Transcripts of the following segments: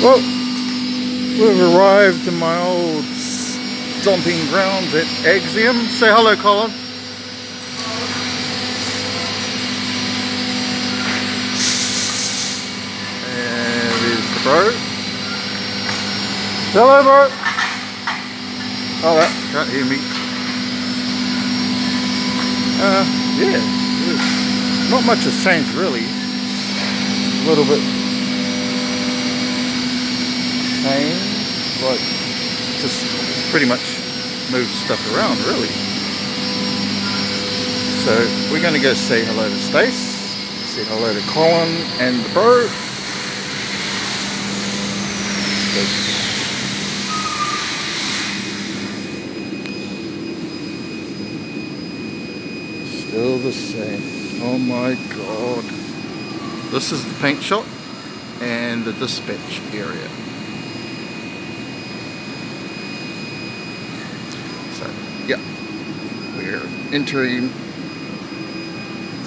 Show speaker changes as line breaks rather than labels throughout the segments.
Well, we've arrived in my old stomping grounds at Axiom. Say hello, Colin. And there's the bro. Hello, bro. Oh, that can't hear me. Uh, yeah, not much has changed really. A little bit pain, like just pretty much move stuff around really. So we're going to go say hello to Stace, say hello to Colin and the bro. Still the same. Oh my god. This is the paint shop and the dispatch area. So, yeah, we're entering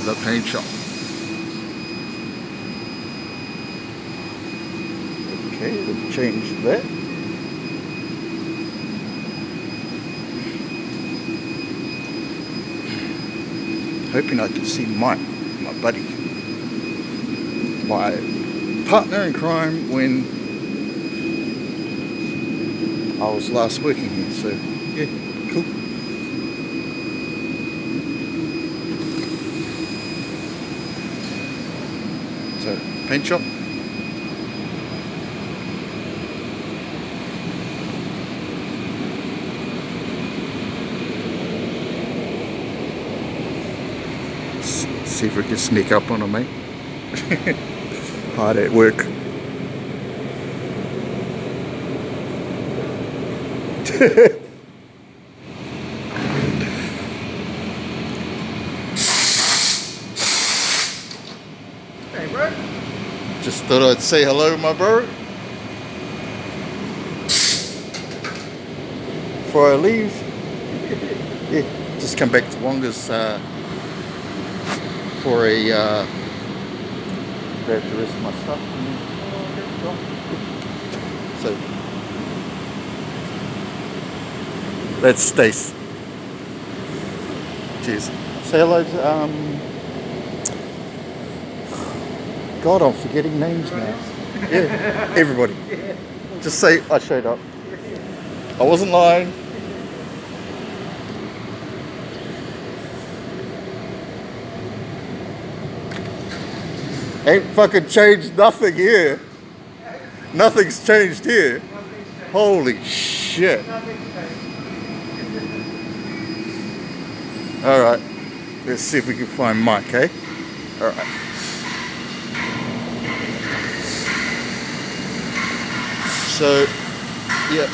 the paint shop. Okay, we've changed that. hoping I can see Mike, my buddy, my partner in crime when I was last working here. So, yeah, cool. Paint see if we can sneak up on him, mate. Hard at work. hey, bro. Just thought I'd say hello, my bro. Before I leave. yeah, just come back to Wonga's uh, for a uh, grab the rest of my stuff. So that's Stace. Cheers. Say hello to um God I'm forgetting names now. Yeah, everybody. Just say I showed up. I wasn't lying. Ain't fucking changed nothing here. Nothing's changed here. Holy shit. Alright. Let's see if we can find Mike, eh? Alright. So, yeah.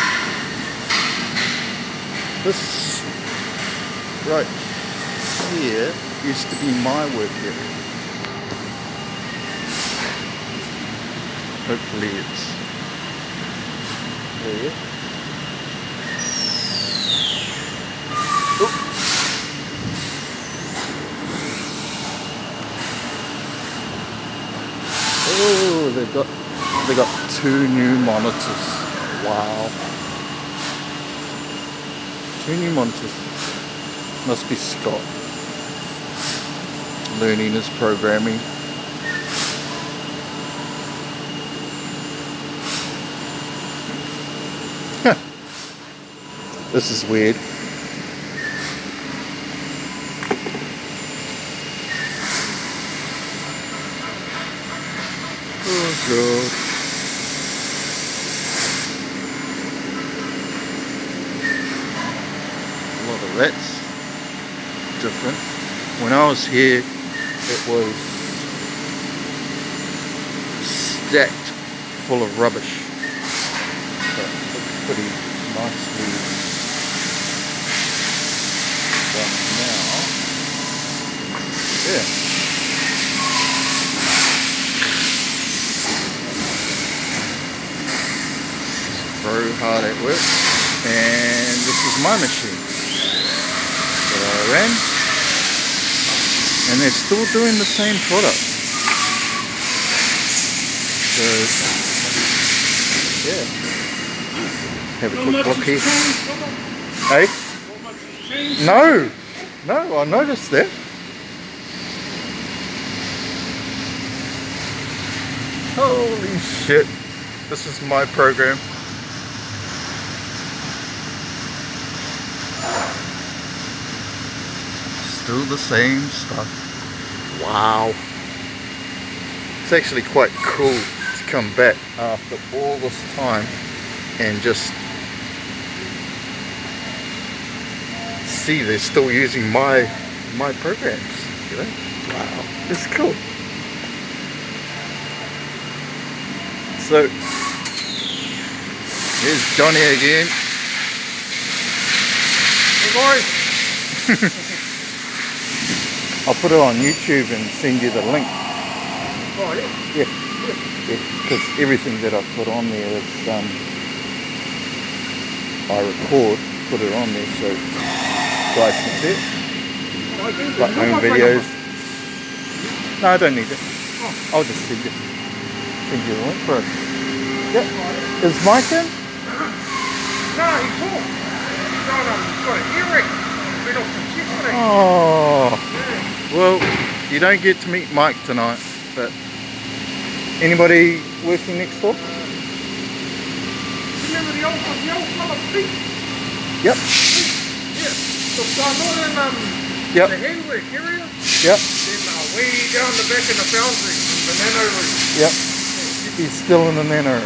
This right here used to be my work area. Hopefully it's there. Oh, they've got they got two new monitors. Wow. Two new monitors. Must be Scott. Learning his programming. This is weird. Oh god. A lot of that's different. When I was here it was stacked full of rubbish. So looks pretty nicely Yeah. Very hard at work. And this is my machine that I ran. And they're still doing the same product. So Yeah. Have a quick look here. Hey? No, no, I noticed that. Holy shit. This is my program. Still the same stuff. Wow. It's actually quite cool to come back after all this time and just see they're still using my my programs. You know? Wow, it's cool. So here's Johnny again.
Hey boys.
I'll put it on YouTube and send you the link.
Oh, yeah.
Yeah, yeah, because everything that I put on there is um, I record, put it on there so guys can see it. Like
no
videos. No, I don't need it.
Oh.
I'll just send you, send you the link for it. Yep. Is Mike in?
No, he's off. He's got, um, he's got an earache. Been off since yesterday.
Oh,
Yeah.
Well, you don't get to meet Mike tonight, but anybody working next door?
Remember the old, the old fella Pete?
Yep,
Yeah. So I'm not in um,
Yep.
the handwork area.
yep,
Then uh, way down the back in the foundry, the nano
yep. He's still in the nano.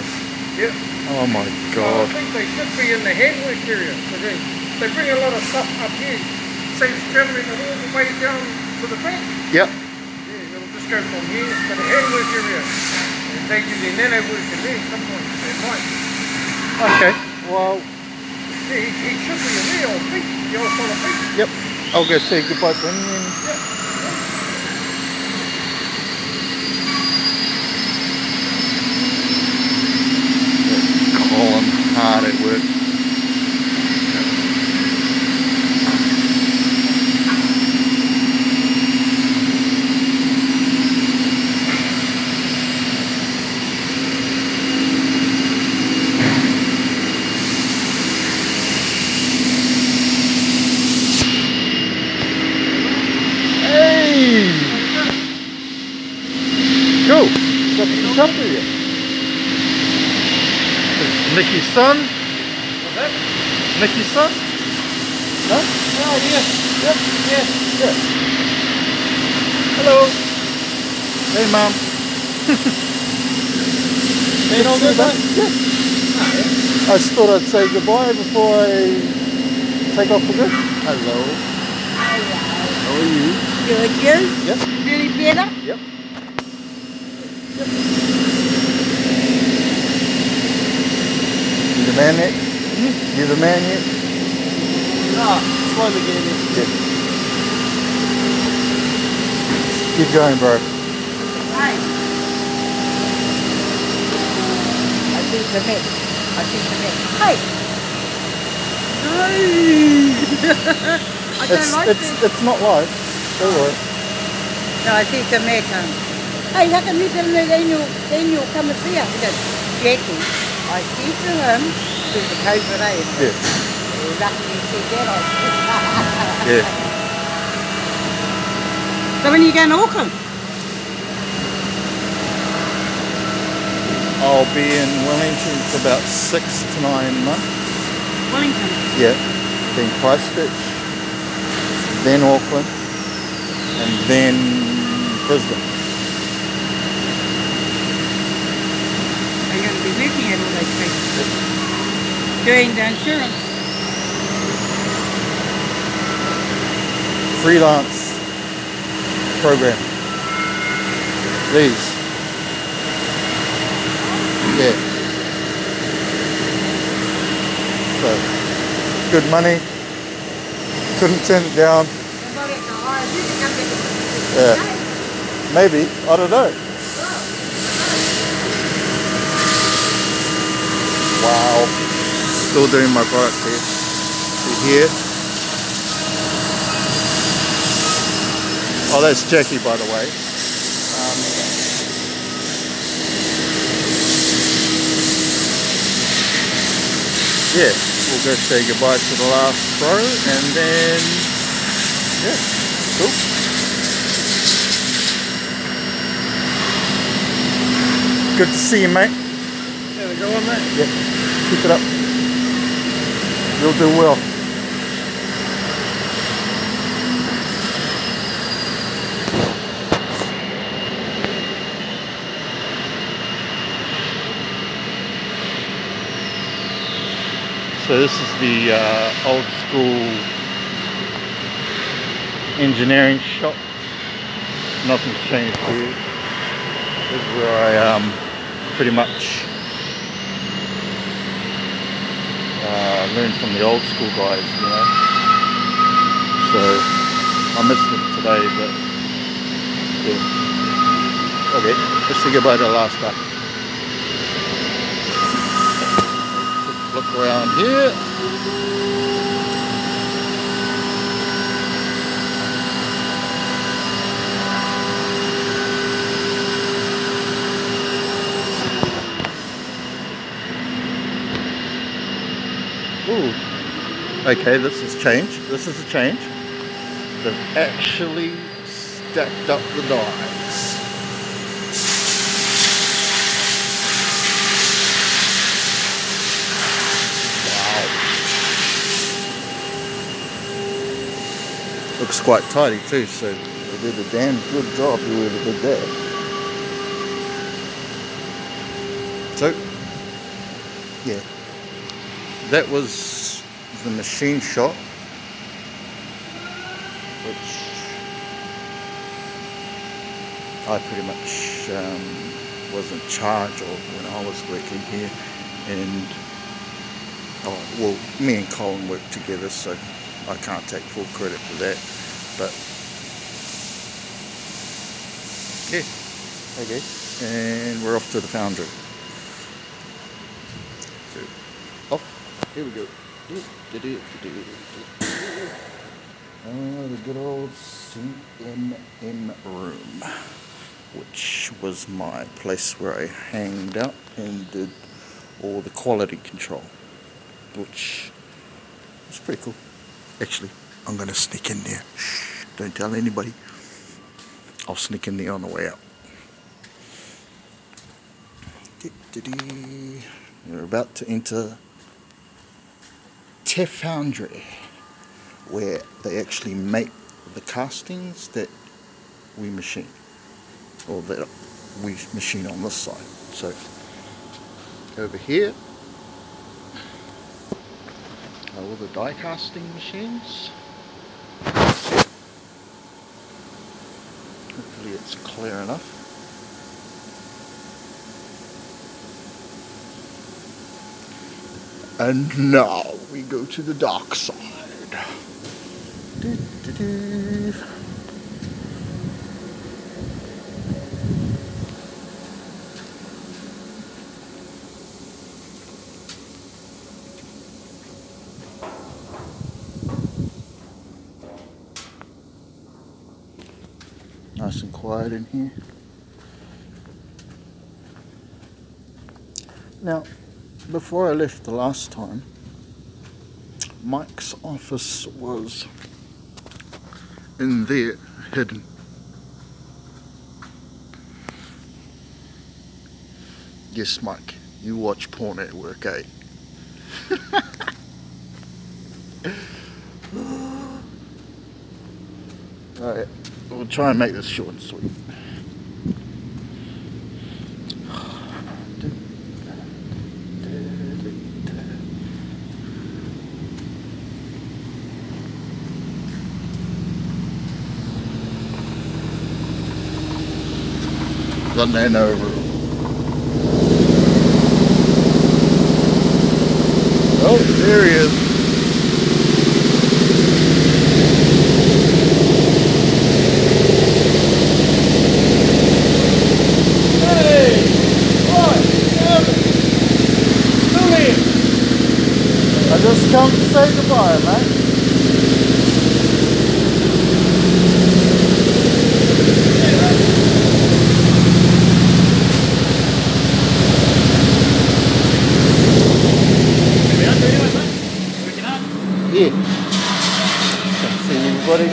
Yeah.
Oh my
So I
god.
think they should be in the handwork area. So they, they bring a lot of stuff up here. Saves traveling all the way down to the.
Yep,
Yeah, it'll just go from here to the handwork area. And they do their nano work in there sometimes at night.
okay. Well,
Yeah, he, he should be in there on Pete, the old fella Pete.
yep. I'll go say goodbye to him and Colin hard at work. Hey! Cool. Got to catch up with you. Is Nicky's son?
What's that?
Nicky's son? No?
Oh, yes.
Yep.
Yes.
Yeah. Hello. Hey, mom.
Ain't all good, mate?
Yeah. I just thought I'd say goodbye before I take off for good. Hello. How are you?
Good, you?
Yep.
Feeling better?
Yep. You the man yet? You the man yet?
Ah, slowly getting in.
Yeah. Keep going, bro.
Hi. I think the mate. I think the mate. Hi. I don't
It's,
like
it's,
this.
it's not live. Don't worry.
No, I think the mate. Um, hey, how come you tell me then you'll, then you'll come and see us? He goes, Jackie, I see to him through the COVID aid.
Yeah.
Lucky you said that. I
Yeah.
So when are you going to Auckland?
I'll be in Wellington for about six to nine months.
Wellington.
Yeah. Then Christchurch, then Auckland, and then Brisbane.
Are you going to be working at all those places? Doing the insurance.
Freelance program. Please. Yeah. So, good money. Couldn't turn it down. Yeah. Maybe. I don't know. Wow. Still doing my product here. See here. Oh, that's Jackie, by the way. Um, yeah, we'll go say goodbye to the last pro and then, yeah, cool. Good to see you, mate.
There we go on that.
Yeah, keep it up. You'll do well. So this is the uh, old school engineering shop. Nothing's changed here. This is where I um, pretty much uh, learned from the old school guys, you know. So I missed it today, but yeah. Okay, let's say goodbye to the last guy. Look around here. Ooh. Okay, this has changed. This is a change. They've actually stacked up the dies. Wow. Looks quite tidy too, so they did a damn good job whoever did that. So, yeah that was the machine shop which I pretty much um, was in charge of when I was working here. And oh, well me and Colin worked together so I can't take full credit for that but yeah. Okay. And we're off to the foundry so off here we go. Oh, the good old CMM room, which was my place where I hanged out and did all the quality control, which was pretty cool. Actually, I'm going to sneak in there. Shh, don't tell anybody. I'll sneak in there on the way out. We're about to enter Te Foundry, where they actually make the castings that we machine, or that we machine on this side. So over here, are all the die casting machines. Hopefully it's clear enough. And now we go to the dark side. Do, do, do. Nice and quiet in here. Now, before I left the last time, Mike's office was in there, hidden. Yes, Mike, you watch porn at work, eh? Alright, we'll try and make this short and sweet. Nano room. Oh, there he is.
Hey! Roy! Kevin! Julian!
I just come to say goodbye, mate.
Me han tenido
here. Can see everybody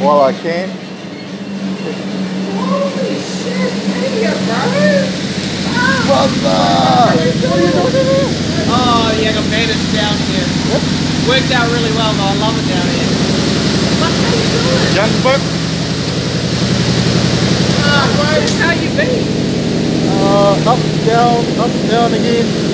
while I can.
Holy shit, hey, bro.
Brother! What are you doing?
Oh, yeah, I got bandits down here. Worked out really well, though. I love it down here. What are you doing?
Young buck?
Oh, bro, how you been?
Uh, up, down, up, down again.